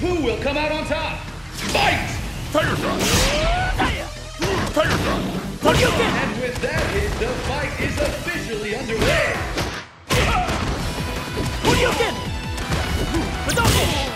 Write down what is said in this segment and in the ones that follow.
Who will come out on top? Fight! Tiger Shot! Tiger Shot! Hadouken! And with that hit, the fight is officially underway. Hadouken! Hadouken! No!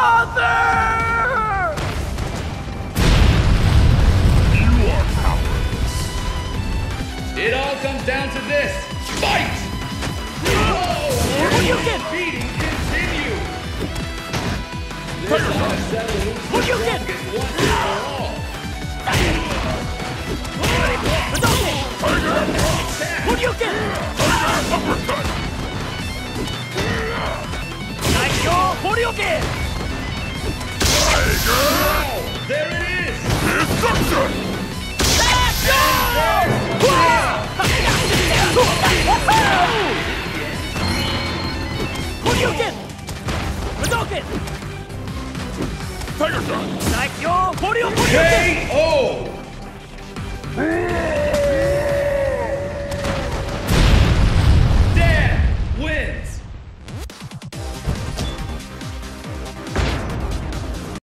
Father! You are powerless. It all comes down to this. Fight! Hadouken! Beating continue. This Tiger ought to Shot! settle who's the Hadouken! strongest once and Wow, there it is. Destruction! Let's go! Hadouken! Hadouken! Tiger Shot! Naikyo Hadouken! KO!